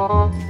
어.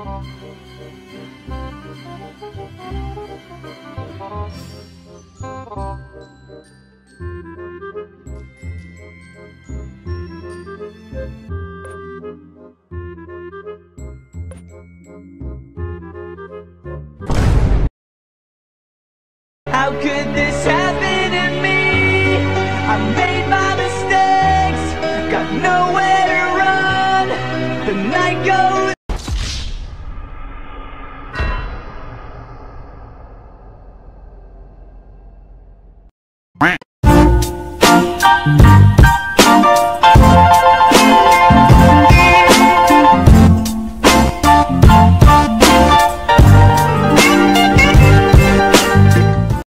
How could this happen to me? I made my mistakes, got nowhere to run. The night goes.